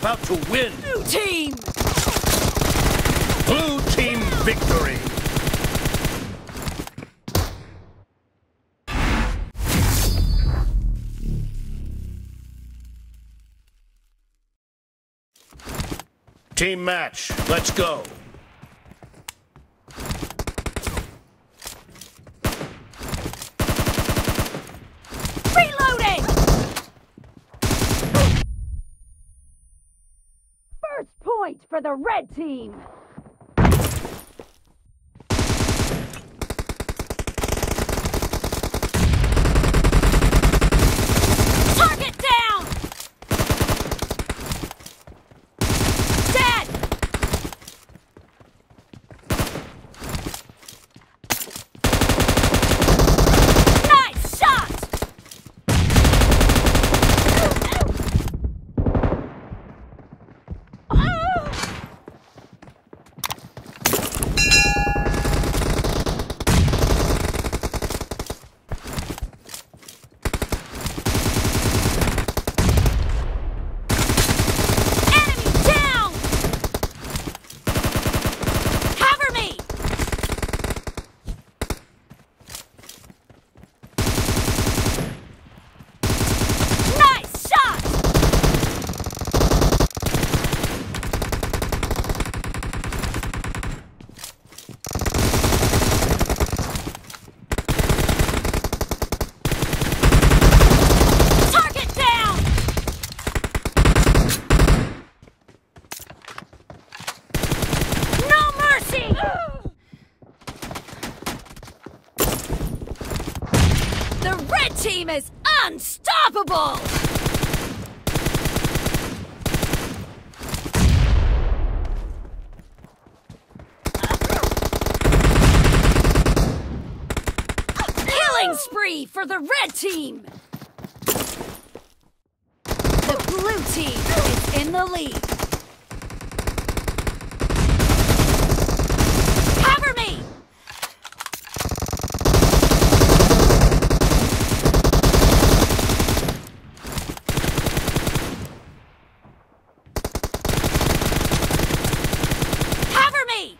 about to win. Blue team! Blue team victory! Team match, let's go. for the red team! Red team is unstoppable! Killing spree for the red team! The blue team is in the lead. Cover me! Cover me!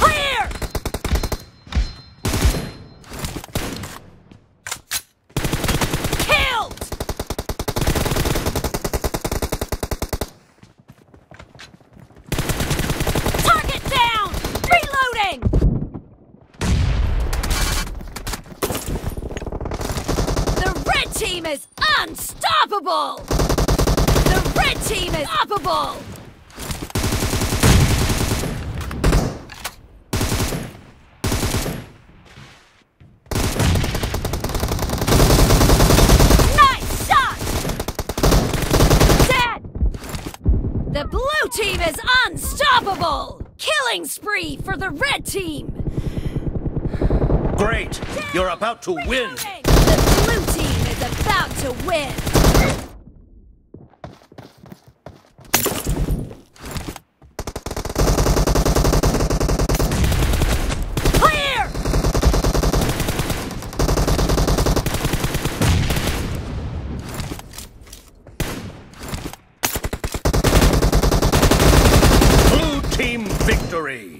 Clear! Killed! Target down! Reloading! The red team is unstoppable! The red team is unstoppable! Nice shot! Dead! The blue team is unstoppable! Killing spree for the red team! Great. You're about to win. The blue team is about to win! Clear! Blue team victory.